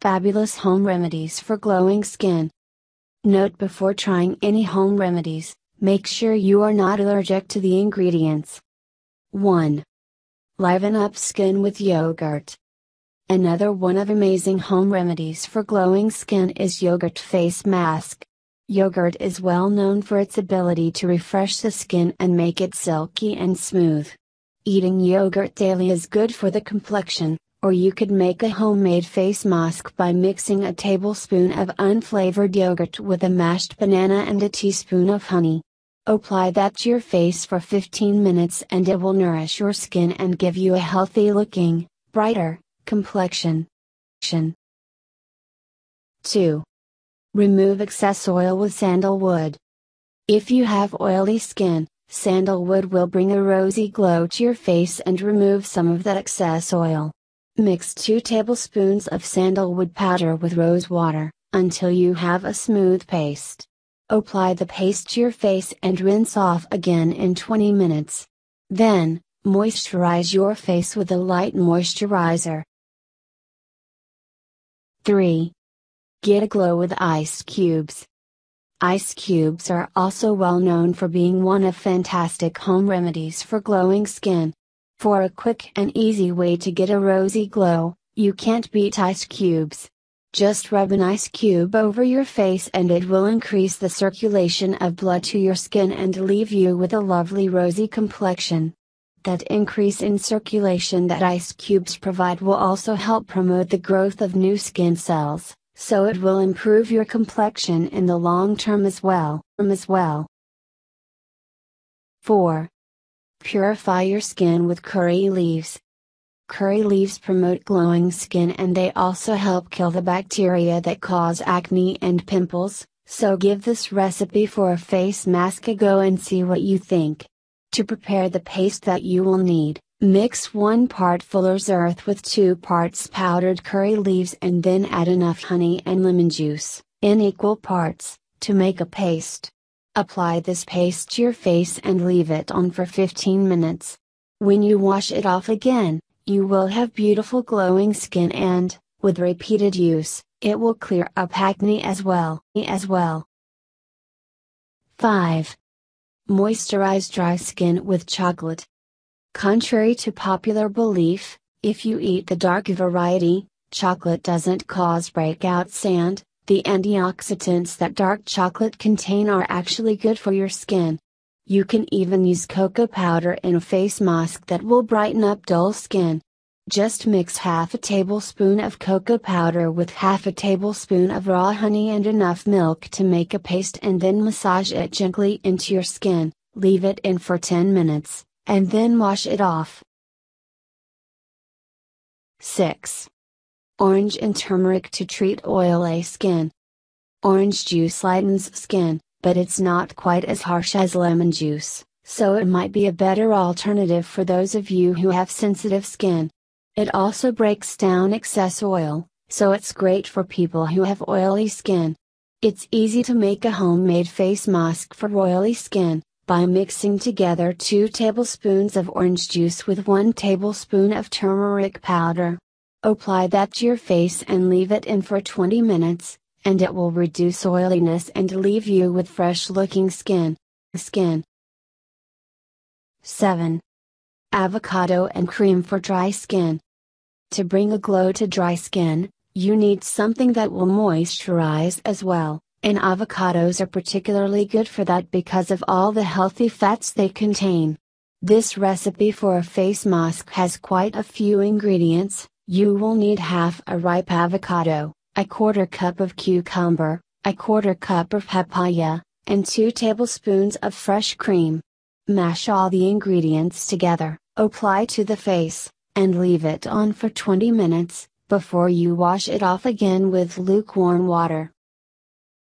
Fabulous home remedies for glowing skin. Note before trying any home remedies, make sure you are not allergic to the ingredients. 1. Liven up skin with yogurt. Another one of amazing home remedies for glowing skin is yogurt face mask. Yogurt is well known for its ability to refresh the skin and make it silky and smooth. Eating yogurt daily is good for the complexion, or you could make a homemade face mask by mixing a tablespoon of unflavored yogurt with a mashed banana and a teaspoon of honey. Apply that to your face for 15 minutes and it will nourish your skin and give you a healthy looking, brighter, complexion. 2. Remove excess oil with sandalwood. If you have oily skin, Sandalwood will bring a rosy glow to your face and remove some of that excess oil. Mix 2 tablespoons of sandalwood powder with rose water, until you have a smooth paste. Apply the paste to your face and rinse off again in 20 minutes. Then, moisturize your face with a light moisturizer. 3. Get a glow with ice cubes. Ice cubes are also well known for being one of fantastic home remedies for glowing skin. For a quick and easy way to get a rosy glow, you can't beat ice cubes. Just rub an ice cube over your face and it will increase the circulation of blood to your skin and leave you with a lovely rosy complexion. That increase in circulation that ice cubes provide will also help promote the growth of new skin cells so it will improve your complexion in the long term as well. As well. 4. Purify your skin with curry leaves. Curry leaves promote glowing skin and they also help kill the bacteria that cause acne and pimples, so give this recipe for a face mask a go and see what you think. To prepare the paste that you will need, Mix 1 part Fuller's Earth with 2 parts powdered curry leaves and then add enough honey and lemon juice, in equal parts, to make a paste. Apply this paste to your face and leave it on for 15 minutes. When you wash it off again, you will have beautiful glowing skin and, with repeated use, it will clear up acne as well. As well. 5. Moisturize dry skin with chocolate. Contrary to popular belief, if you eat the dark variety, chocolate doesn't cause breakout sand, the antioxidants that dark chocolate contain are actually good for your skin. You can even use cocoa powder in a face mask that will brighten up dull skin. Just mix half a tablespoon of cocoa powder with half a tablespoon of raw honey and enough milk to make a paste and then massage it gently into your skin, leave it in for 10 minutes and then wash it off. 6. Orange and turmeric to treat oily skin. Orange juice lightens skin, but it's not quite as harsh as lemon juice, so it might be a better alternative for those of you who have sensitive skin. It also breaks down excess oil, so it's great for people who have oily skin. It's easy to make a homemade face mask for oily skin, by mixing together 2 tablespoons of orange juice with 1 tablespoon of turmeric powder. Apply that to your face and leave it in for 20 minutes, and it will reduce oiliness and leave you with fresh looking skin. Skin. 7. Avocado and cream for dry skin. To bring a glow to dry skin, you need something that will moisturize as well and avocados are particularly good for that because of all the healthy fats they contain. This recipe for a face mask has quite a few ingredients. You will need half a ripe avocado, a quarter cup of cucumber, a quarter cup of papaya, and 2 tablespoons of fresh cream. Mash all the ingredients together, apply to the face, and leave it on for 20 minutes, before you wash it off again with lukewarm water.